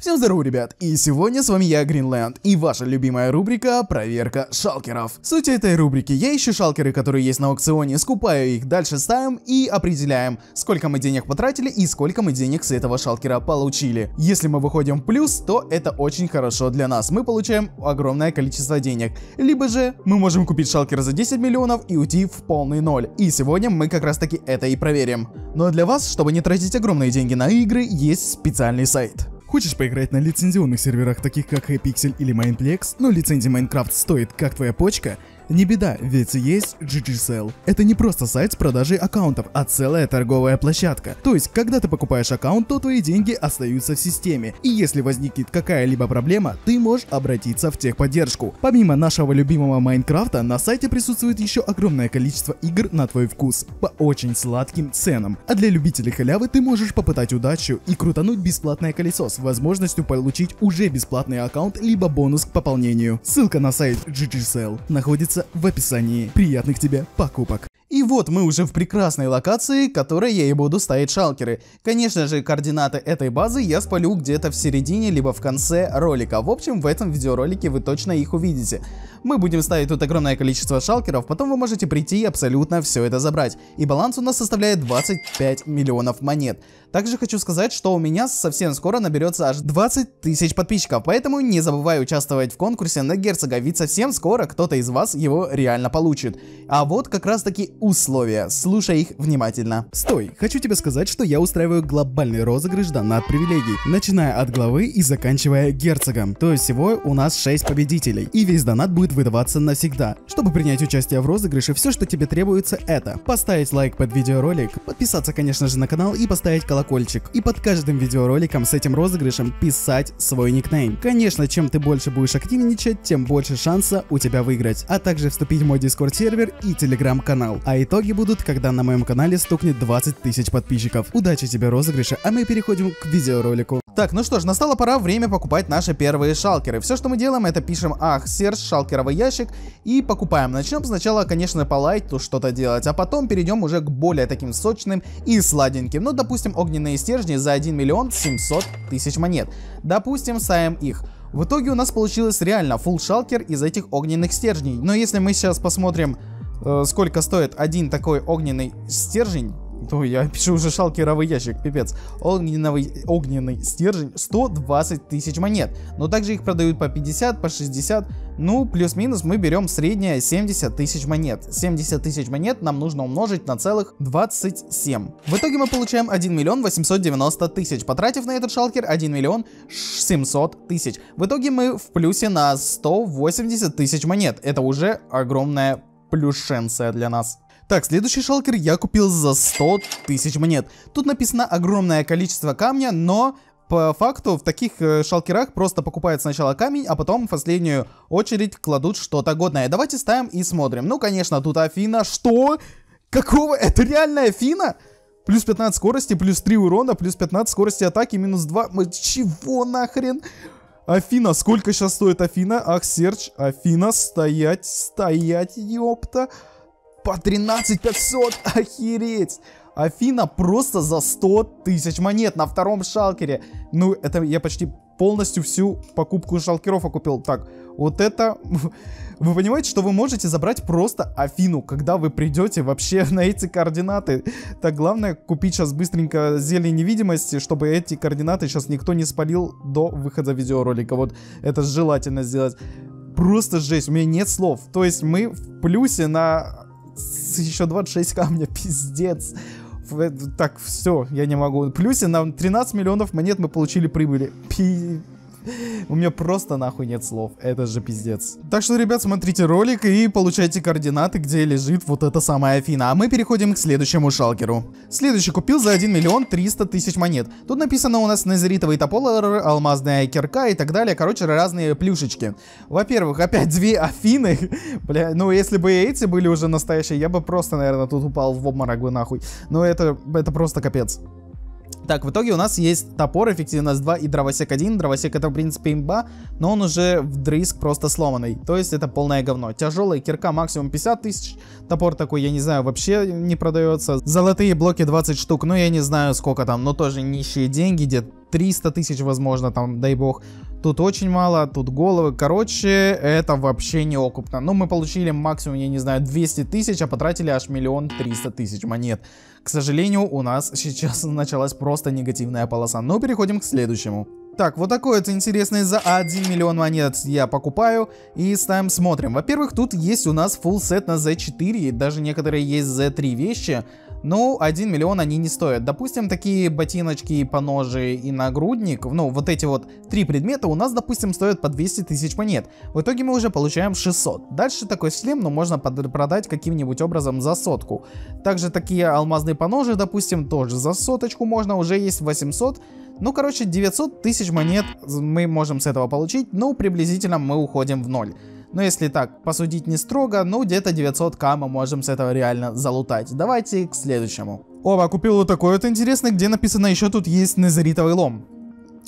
Всем здорово, ребят, и сегодня с вами я, Гринленд, и ваша любимая рубрика «Проверка шалкеров». Суть этой рубрики, я ищу шалкеры, которые есть на аукционе, скупаю их, дальше ставим и определяем, сколько мы денег потратили и сколько мы денег с этого шалкера получили. Если мы выходим в плюс, то это очень хорошо для нас, мы получаем огромное количество денег. Либо же мы можем купить шалкер за 10 миллионов и уйти в полный ноль. И сегодня мы как раз таки это и проверим. Но для вас, чтобы не тратить огромные деньги на игры, есть специальный сайт. Хочешь поиграть на лицензионных серверах, таких как Hypixel или Mindplex, но лицензия Minecraft стоит как твоя почка? Не беда, ведь есть GGSell. Это не просто сайт с продажей аккаунтов, а целая торговая площадка. То есть, когда ты покупаешь аккаунт, то твои деньги остаются в системе. И если возникнет какая-либо проблема, ты можешь обратиться в техподдержку. Помимо нашего любимого Майнкрафта, на сайте присутствует еще огромное количество игр на твой вкус, по очень сладким ценам. А для любителей халявы ты можешь попытать удачу и крутануть бесплатное колесо с возможностью получить уже бесплатный аккаунт либо бонус к пополнению. Ссылка на сайт GGSell находится в описании. Приятных тебе покупок! Вот мы уже в прекрасной локации, которой я и буду ставить шалкеры. Конечно же, координаты этой базы я спалю где-то в середине, либо в конце ролика. В общем, в этом видеоролике вы точно их увидите. Мы будем ставить тут огромное количество шалкеров, потом вы можете прийти и абсолютно все это забрать. И баланс у нас составляет 25 миллионов монет. Также хочу сказать, что у меня совсем скоро наберется аж 20 тысяч подписчиков, поэтому не забывай участвовать в конкурсе на герцога, ведь совсем скоро кто-то из вас его реально получит. А вот как раз таки условия, слушай их внимательно. Стой, хочу тебе сказать, что я устраиваю глобальный розыгрыш донат привилегий, начиная от главы и заканчивая герцогом. То есть всего у нас 6 победителей, и весь донат будет выдаваться навсегда. Чтобы принять участие в розыгрыше, все, что тебе требуется, это поставить лайк под видеоролик, подписаться, конечно же, на канал и поставить колокольчик. И под каждым видеороликом с этим розыгрышем писать свой никнейм. Конечно, чем ты больше будешь активничать, тем больше шанса у тебя выиграть. А также вступить в мой дискорд сервер и телеграм-канал. А итоги будут, когда на моем канале стукнет 20 тысяч подписчиков. Удачи тебе розыгрыша, а мы переходим к видеоролику. Так, ну что ж, настало пора время покупать наши первые шалкеры. Все, что мы делаем, это пишем ах, серж, шалкеровый ящик и покупаем. Начнем сначала, конечно, по лайту что-то делать, а потом перейдем уже к более таким сочным и сладеньким. Ну, допустим, огненные стержни за 1 миллион 700 тысяч монет. Допустим, ставим их. В итоге у нас получилось реально фулл шалкер из этих огненных стержней. Но если мы сейчас посмотрим э, сколько стоит один такой огненный стержень, то я пишу уже шалкеровый ящик, пипец. Огненный, огненный стержень 120 тысяч монет. Но также их продают по 50, по 60. Ну, плюс-минус мы берем среднее 70 тысяч монет. 70 тысяч монет нам нужно умножить на целых 27. В итоге мы получаем 1 миллион 890 тысяч. Потратив на этот шалкер 1 миллион 700 тысяч. В итоге мы в плюсе на 180 тысяч монет. Это уже огромная плюшенция для нас. Так, следующий шалкер я купил за 100 тысяч монет. Тут написано огромное количество камня, но по факту в таких э, шалкерах просто покупают сначала камень, а потом в последнюю очередь кладут что-то годное. Давайте ставим и смотрим. Ну, конечно, тут Афина. Что? Какого? Это реальная Афина? Плюс 15 скорости, плюс 3 урона, плюс 15 скорости атаки, минус 2. Мы чего нахрен? Афина, сколько сейчас стоит Афина? Ах, Серч, Афина, стоять, стоять, ёпта. По 13 500, охереть. Афина просто за 100 тысяч монет на втором шалкере. Ну, это я почти полностью всю покупку шалкеров окупил. Так, вот это... Вы понимаете, что вы можете забрать просто Афину, когда вы придете вообще на эти координаты. Так, главное купить сейчас быстренько зелье невидимости, чтобы эти координаты сейчас никто не спалил до выхода видеоролика. Вот это желательно сделать. Просто жесть, у меня нет слов. То есть мы в плюсе на еще 26 камня, пиздец. Так, все, я не могу. Плюсе на 13 миллионов монет мы получили прибыли. Пи... У меня просто нахуй нет слов. Это же пиздец. Так что, ребят, смотрите ролик и получайте координаты, где лежит вот эта самая Афина. А мы переходим к следующему шалкеру. Следующий купил за 1 миллион 300 тысяч монет. Тут написано у нас назеритовый тополор, алмазная кирка и так далее. Короче, разные плюшечки. Во-первых, опять две Афины. Бля, ну если бы эти были уже настоящие, я бы просто, наверное, тут упал в обморок бы нахуй. Но это, это просто капец. Так, в итоге у нас есть топор, эффективность 2 и дровосек 1. Дровосек это, в принципе, имба, но он уже вдрызг просто сломанный. То есть это полное говно. Тяжелая кирка максимум 50 тысяч. Топор такой, я не знаю, вообще не продается. Золотые блоки 20 штук, ну я не знаю сколько там, но тоже нищие деньги, где 300 тысяч, возможно, там, дай бог. Тут очень мало, тут головы. Короче, это вообще не окупно. Ну, мы получили максимум, я не знаю, 200 тысяч, а потратили аж миллион триста тысяч монет. К сожалению, у нас сейчас началась просто негативная полоса. Но переходим к следующему. Так, вот такой вот интересный за 1 миллион монет я покупаю и ставим, смотрим. Во-первых, тут есть у нас full сет на Z4, даже некоторые есть Z3 вещи. Ну, 1 миллион они не стоят. Допустим, такие ботиночки, поножи и нагрудник, ну, вот эти вот три предмета у нас, допустим, стоят по 200 тысяч монет. В итоге мы уже получаем 600. Дальше такой шлем, ну, можно продать каким-нибудь образом за сотку. Также такие алмазные поножи, допустим, тоже за соточку можно, уже есть 800. Ну, короче, 900 тысяч монет мы можем с этого получить, ну, приблизительно мы уходим в ноль. Но если так посудить не строго, ну где-то 900к мы можем с этого реально залутать. Давайте к следующему. Оба, купил вот такой вот интересный, где написано еще тут есть незаритовый лом.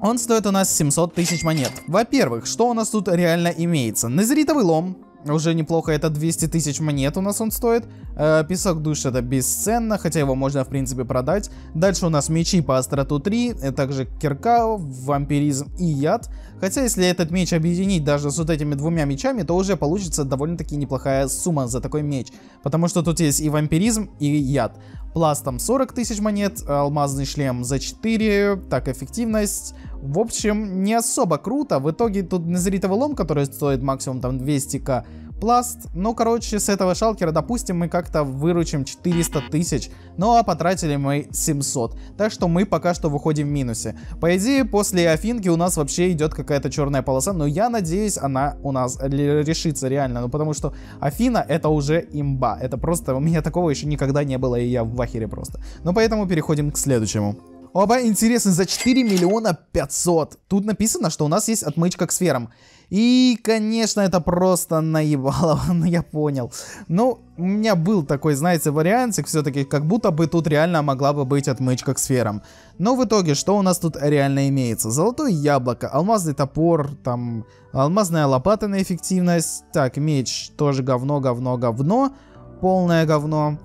Он стоит у нас 700 тысяч монет. Во-первых, что у нас тут реально имеется? Незаритовый лом, уже неплохо, это 200 тысяч монет у нас он стоит. Э, песок душ это бесценно, хотя его можно в принципе продать. Дальше у нас мечи по остроту 3, а также кирка, вампиризм и яд. Хотя если этот меч объединить даже с вот этими двумя мечами, то уже получится довольно-таки неплохая сумма за такой меч. Потому что тут есть и вампиризм, и яд. Пластом 40 тысяч монет, алмазный шлем за 4, так эффективность в общем, не особо круто. В итоге тут незритовый лом, который стоит максимум там 200к, пласт. Ну, короче, с этого шалкера, допустим, мы как-то выручим 400 тысяч, ну а потратили мы 700. Так что мы пока что выходим в минусе. По идее, после Афинки у нас вообще идет какая-то черная полоса, но я надеюсь, она у нас решится реально. Ну, потому что Афина это уже имба. Это просто, у меня такого еще никогда не было, и я в ахере просто. Ну, поэтому переходим к следующему. Оба интересны за 4 миллиона 500. Тут написано, что у нас есть отмычка к сферам. И, конечно, это просто наебало, ну я понял. Ну, у меня был такой, знаете, вариантик все-таки, как будто бы тут реально могла бы быть отмычка к сферам. Но в итоге, что у нас тут реально имеется? Золотое яблоко, алмазный топор, там, алмазная лопата на эффективность. Так, меч тоже говно, говно, говно. Полное говно.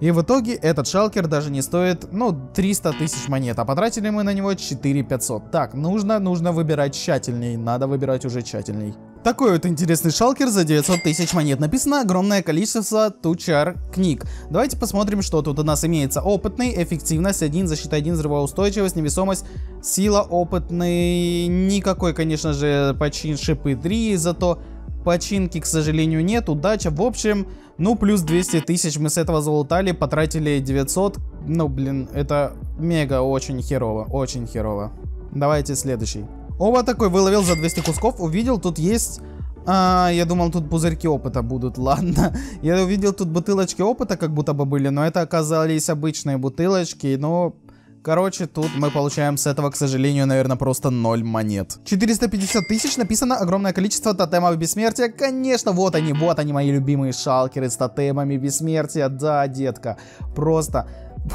И в итоге этот шалкер даже не стоит, ну, 300 тысяч монет, а потратили мы на него 4 500. Так, нужно, нужно выбирать тщательней, надо выбирать уже тщательней. Такой вот интересный шалкер за 900 тысяч монет. Написано огромное количество тучар книг. Давайте посмотрим, что тут у нас имеется. Опытный, эффективность 1, защита 1, взрывоустойчивость, невесомость, сила опытный. Никакой, конечно же, почин шипы 3, зато починки, к сожалению, нет. Удача, в общем, ну, плюс 200 тысяч мы с этого залутали, потратили 900. Ну, блин, это мега очень херово, очень херово. Давайте следующий. Оба такой выловил за 200 кусков, увидел, тут есть... А, я думал, тут пузырьки опыта будут, ладно. Я увидел тут бутылочки опыта, как будто бы были, но это оказались обычные бутылочки, но Короче, тут мы получаем с этого, к сожалению, наверное, просто 0 монет. 450 тысяч, написано огромное количество тотемов бессмертия. Конечно, вот они, вот они, мои любимые шалкеры с тотемами бессмертия. Да, детка, просто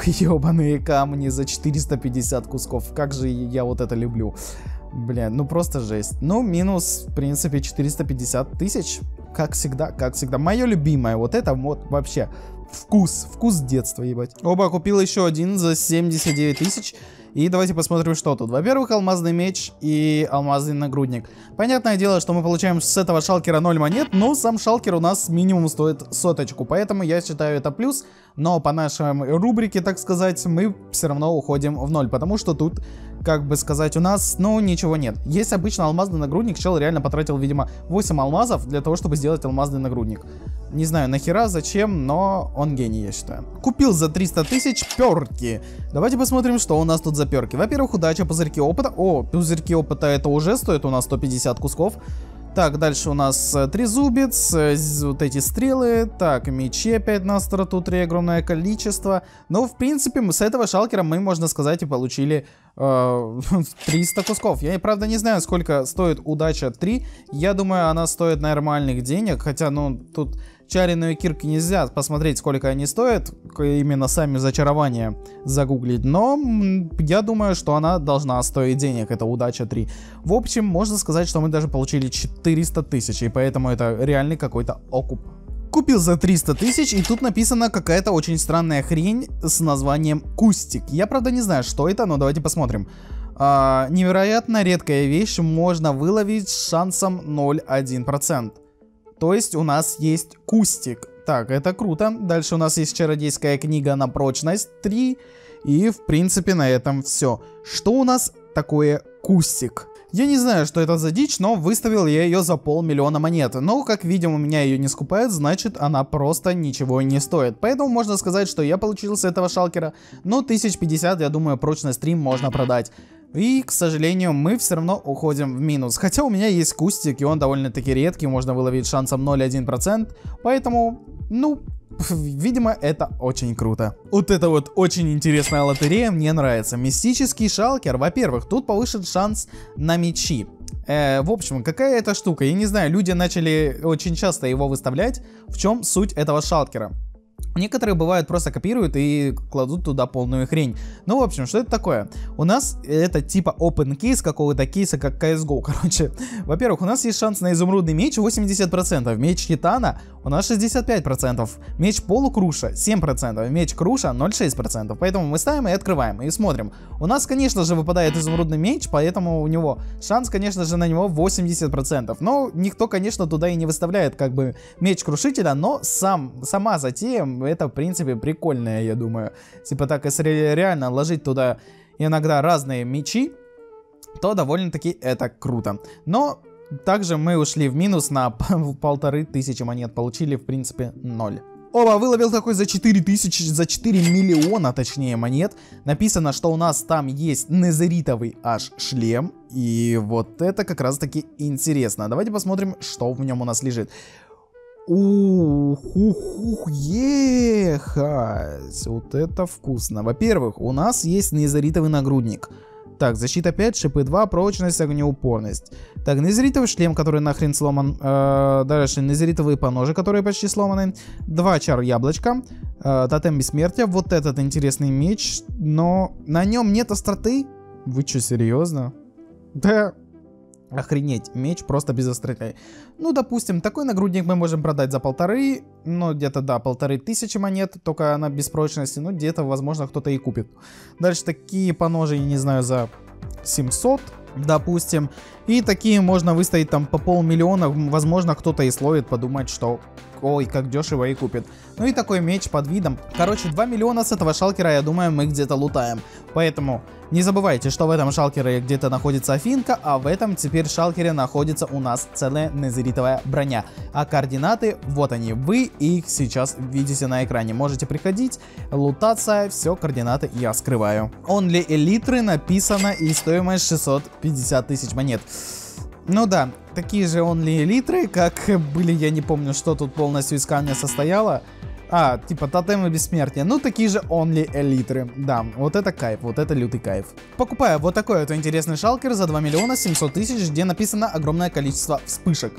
ебаные камни за 450 кусков. Как же я вот это люблю. Бля, ну просто жесть. Ну, минус, в принципе, 450 тысяч. Как всегда, как всегда. Мое любимое, вот это вот вообще Вкус, вкус детства, ебать. Оба, купил еще один за 79 тысяч. И давайте посмотрим, что тут. Во-первых, алмазный меч и алмазный нагрудник. Понятное дело, что мы получаем с этого шалкера 0 монет, но сам шалкер у нас минимум стоит соточку. Поэтому я считаю это плюс. Но по нашей рубрике, так сказать, мы все равно уходим в ноль. Потому что тут, как бы сказать, у нас, ну, ничего нет. Есть обычно алмазный нагрудник. Чел реально потратил, видимо, 8 алмазов для того, чтобы сделать алмазный нагрудник. Не знаю, нахера, зачем, но он гений, я считаю. Купил за 300 тысяч перки. Давайте посмотрим, что у нас тут за перки. Во-первых, удача, пузырьки опыта. О, пузырьки опыта это уже стоит у нас 150 кусков. Так, дальше у нас э, трезубец, э, вот эти стрелы, так, мечи опять на остроту 3, огромное количество. Но, в принципе, мы с этого шалкера мы, можно сказать, и получили э, 300 кусков. Я, правда, не знаю, сколько стоит удача 3. Я думаю, она стоит нормальных денег, хотя, ну, тут Чаренные кирки нельзя посмотреть, сколько они стоят, именно сами зачарования загуглить, но я думаю, что она должна стоить денег, это удача 3. В общем, можно сказать, что мы даже получили 400 тысяч, и поэтому это реальный какой-то окуп. Купил за 300 тысяч, и тут написана какая-то очень странная хрень с названием Кустик. Я, правда, не знаю, что это, но давайте посмотрим. А, невероятно редкая вещь можно выловить с шансом 0,1%. То есть у нас есть кустик. Так, это круто. Дальше у нас есть чародейская книга на прочность 3. И, в принципе, на этом все. Что у нас такое кустик? Я не знаю, что это за дичь, но выставил я ее за полмиллиона монет. Но, как видим, у меня ее не скупают, значит, она просто ничего не стоит. Поэтому можно сказать, что я получил с этого шалкера, но 1050, я думаю, прочный стрим можно продать. И, к сожалению, мы все равно уходим в минус. Хотя у меня есть кустик, и он довольно-таки редкий, можно выловить шансом 0,1%. Поэтому, ну, Видимо, это очень круто. Вот это вот очень интересная лотерея мне нравится. Мистический шалкер. Во-первых, тут повышен шанс на мечи. Э, в общем, какая это штука? Я не знаю, люди начали очень часто его выставлять. В чем суть этого шалкера? Некоторые бывают просто копируют и кладут туда полную хрень. Ну, в общем, что это такое? У нас это типа open case какого-то кейса, как CSGO, короче. Во-первых, у нас есть шанс на изумрудный меч 80%, меч Титана у нас 65%, меч Полукруша 7%, меч Круша 0,6%. Поэтому мы ставим и открываем, и смотрим. У нас, конечно же, выпадает изумрудный меч, поэтому у него шанс, конечно же, на него 80%. Но никто, конечно, туда и не выставляет как бы меч Крушителя, но сам, сама затея это, в принципе, прикольное, я думаю. Типа так, если реально ложить туда иногда разные мечи, то довольно-таки это круто. Но также мы ушли в минус на полторы тысячи монет, получили, в принципе, ноль. Оба, выловил такой за 4 тысячи, за 4 миллиона, точнее, монет. Написано, что у нас там есть незеритовый аж шлем. И вот это как раз таки интересно. Давайте посмотрим, что в нем у нас лежит. Ух, ух, ух, ехать. Вот это вкусно. Во-первых, у нас есть незаритовый нагрудник. Так, защита 5, шипы 2, прочность, огнеупорность. Так, незритовый шлем, который нахрен сломан. Э, дальше незритовые поножи, которые почти сломаны. Два чар яблочка. Э, тотем бессмертия. Вот этот интересный меч. Но на нем нет остроты. Вы что, серьезно? Да, Охренеть, меч просто без остроты. Ну, допустим, такой нагрудник мы можем продать за полторы, ну, где-то, да, полторы тысячи монет, только она без прочности, ну, где-то, возможно, кто-то и купит. Дальше такие поножи, я не знаю, за 700, допустим. И такие можно выставить там по полмиллиона, возможно, кто-то и словит, подумать, что ой, как дешево и купит. Ну и такой меч под видом. Короче, 2 миллиона с этого шалкера, я думаю, мы где-то лутаем. Поэтому не забывайте, что в этом шалкере где-то находится афинка, а в этом теперь шалкере находится у нас целая незеритовая броня. А координаты, вот они, вы их сейчас видите на экране. Можете приходить, лутаться, все, координаты я скрываю. Only Элитры написано и стоимость 650 тысяч монет. Ну да, такие же only литры, как были, я не помню, что тут полностью из камня состояло. А, типа тотемы бессмертия. Ну, такие же only элитры. Да, вот это кайф, вот это лютый кайф. Покупаю вот такой вот интересный шалкер за 2 миллиона 700 тысяч, где написано огромное количество вспышек.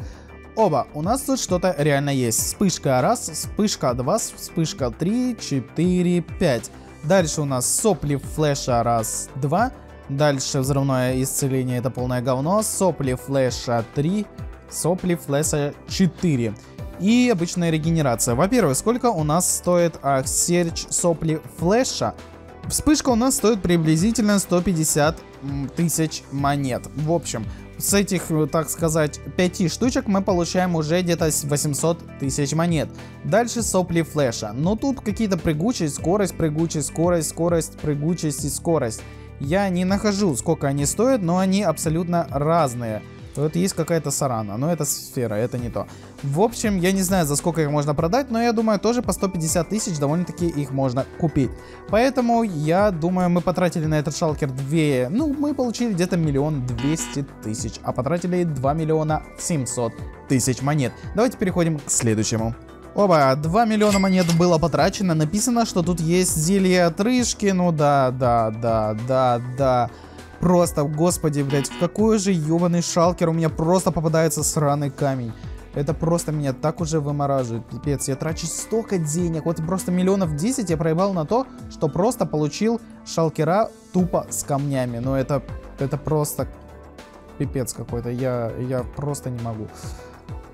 Оба, у нас тут что-то реально есть. Вспышка раз, вспышка два, вспышка три, четыре, пять. Дальше у нас сопли флеша раз, два. Дальше взрывное исцеление, это полное говно. Сопли флеша 3, сопли флеша 4. И обычная регенерация. Во-первых, сколько у нас стоит а, серч сопли флеша? Вспышка у нас стоит приблизительно 150 тысяч монет. В общем, с этих, так сказать, 5 штучек мы получаем уже где-то 800 тысяч монет. Дальше сопли флеша. Но тут какие-то прыгучесть, скорость, прыгучесть, скорость, скорость, прыгучесть и скорость. Я не нахожу, сколько они стоят, но они абсолютно разные. Вот есть какая-то сарана, но это сфера, это не то. В общем, я не знаю, за сколько их можно продать, но я думаю, тоже по 150 тысяч довольно-таки их можно купить. Поэтому я думаю, мы потратили на этот шалкер 2, ну, мы получили где-то миллион двести тысяч, а потратили 2 миллиона 700 тысяч монет. Давайте переходим к следующему. Оба, 2 миллиона монет было потрачено. Написано, что тут есть зелье отрыжки. Ну да, да, да, да, да. Просто, господи, блядь, в какой же ебаный шалкер у меня просто попадается сраный камень. Это просто меня так уже вымораживает, пипец. Я трачу столько денег, вот просто миллионов 10 я проебал на то, что просто получил шалкера тупо с камнями. Но это, это просто пипец какой-то, я, я просто не могу.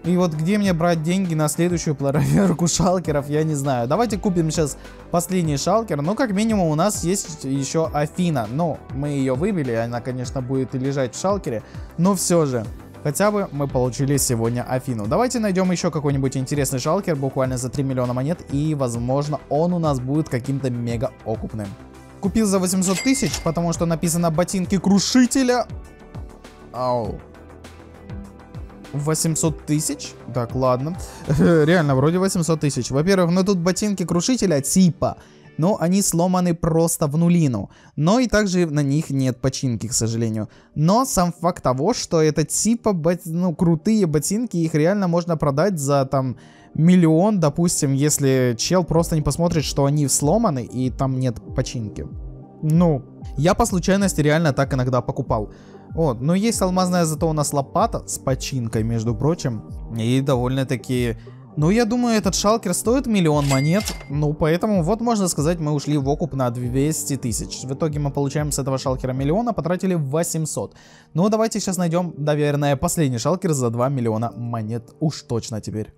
И вот где мне брать деньги на следующую проверку шалкеров, я не знаю. Давайте купим сейчас последний шалкер. Ну, как минимум, у нас есть еще Афина. Ну, мы ее выбили, она, конечно, будет и лежать в шалкере. Но все же, хотя бы мы получили сегодня Афину. Давайте найдем еще какой-нибудь интересный шалкер, буквально за 3 миллиона монет. И, возможно, он у нас будет каким-то мега окупным. Купил за 800 тысяч, потому что написано ботинки крушителя. Ау. 800 тысяч? Так, ладно. Реально, вроде 800 тысяч. Во-первых, ну тут ботинки крушителя типа, но они сломаны просто в нулину. Но и также на них нет починки, к сожалению. Но сам факт того, что это типа, бот... ну, крутые ботинки, их реально можно продать за там миллион, допустим, если чел просто не посмотрит, что они сломаны и там нет починки. Ну, я по случайности реально так иногда покупал. Вот, но есть алмазная зато у нас лопата с починкой, между прочим. И довольно-таки... Ну, я думаю, этот шалкер стоит миллион монет. Ну, поэтому, вот можно сказать, мы ушли в окуп на 200 тысяч. В итоге мы получаем с этого шалкера миллиона, потратили 800. Ну, давайте сейчас найдем, наверное, последний шалкер за 2 миллиона монет. Уж точно теперь.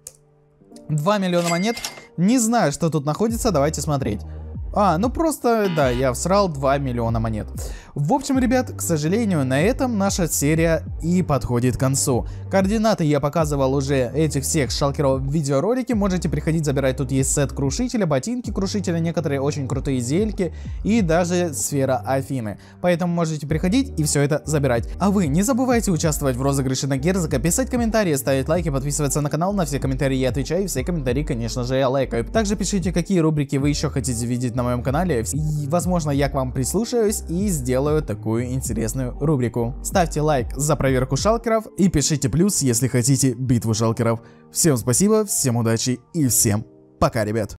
2 миллиона монет. Не знаю, что тут находится, давайте смотреть. А, ну просто, да, я всрал 2 миллиона монет. В общем, ребят, к сожалению, на этом наша серия и подходит к концу. Координаты я показывал уже этих всех шалкеров в видеоролике, можете приходить забирать, тут есть сет крушителя, ботинки крушителя, некоторые очень крутые зельки и даже сфера Афины. Поэтому можете приходить и все это забирать. А вы не забывайте участвовать в розыгрыше на Герзака, писать комментарии, ставить лайки, подписываться на канал, на все комментарии я отвечаю, и все комментарии, конечно же, я лайкаю. Также пишите, какие рубрики вы еще хотите видеть на моем канале, и возможно я к вам прислушаюсь и сделаю такую интересную рубрику. Ставьте лайк за проверку шалкеров и пишите плюс, если хотите битву шалкеров. Всем спасибо, всем удачи и всем пока, ребят.